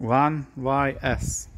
1YS